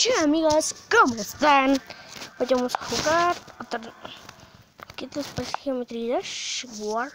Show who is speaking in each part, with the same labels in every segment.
Speaker 1: Che amigos, ¿cómo están? Hoy vamos a jugar otra... ¿Qué te parece Geometry Dash? War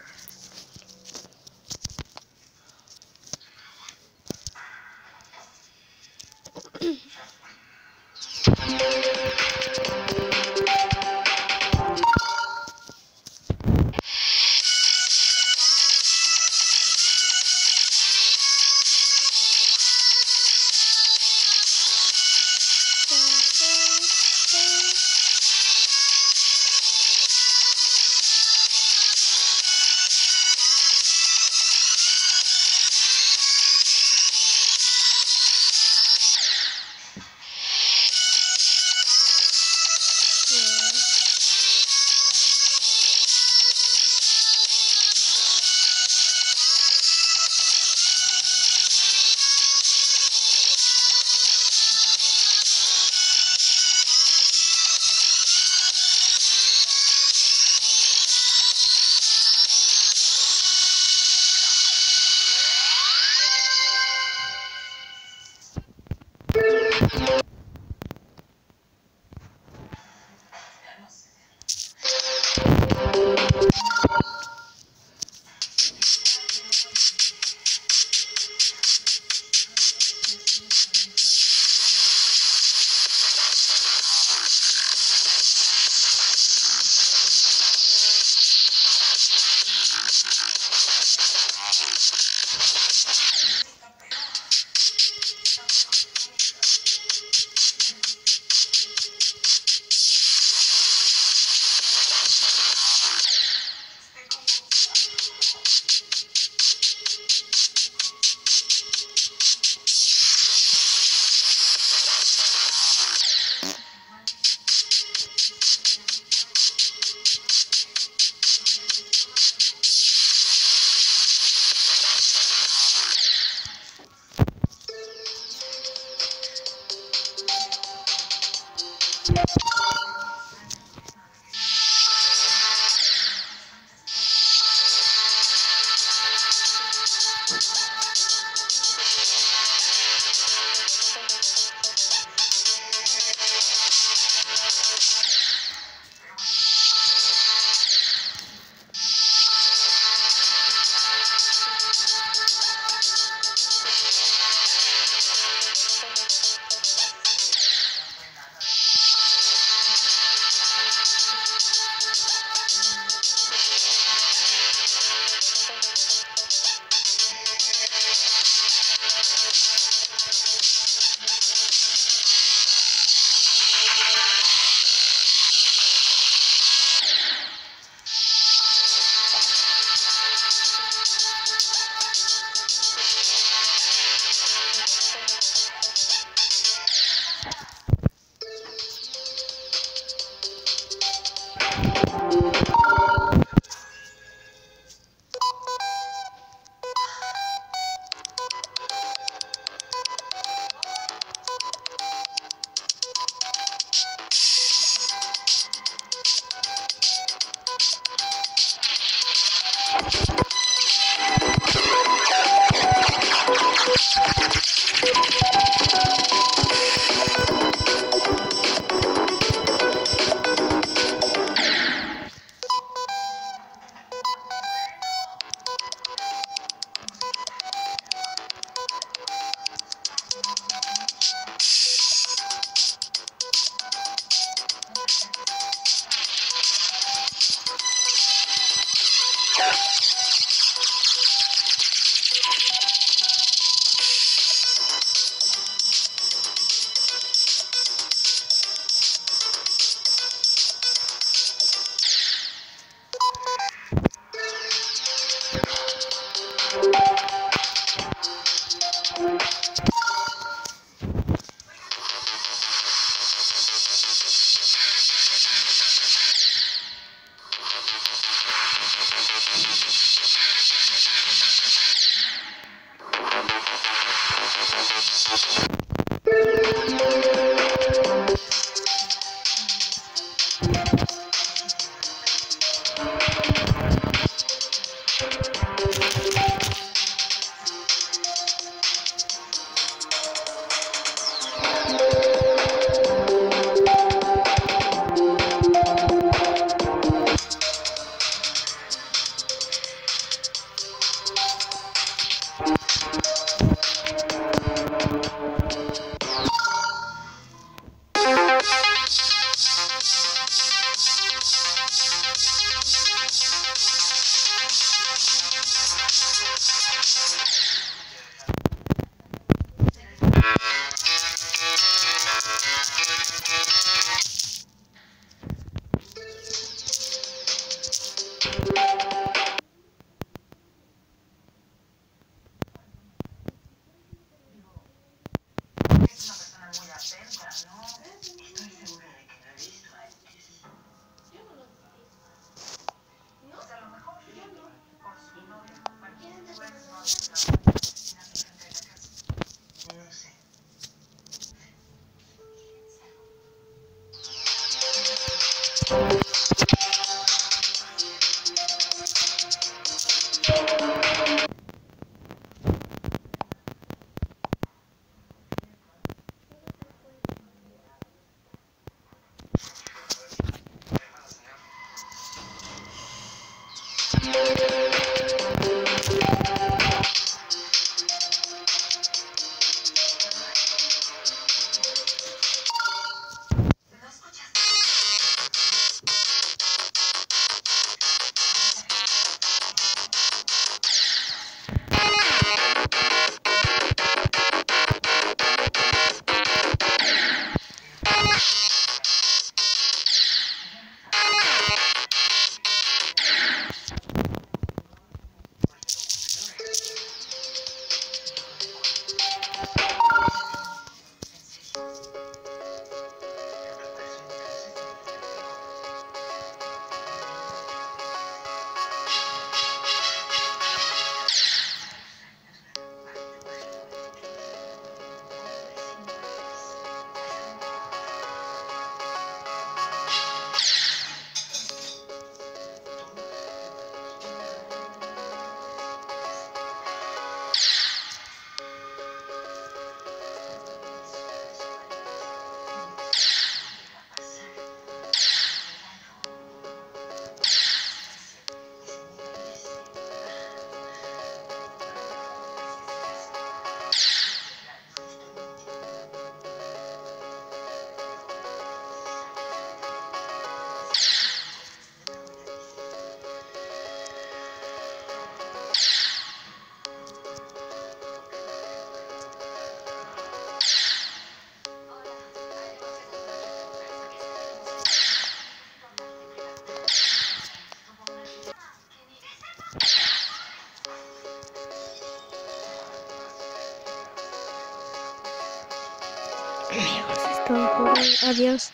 Speaker 1: Por hoy. Adiós.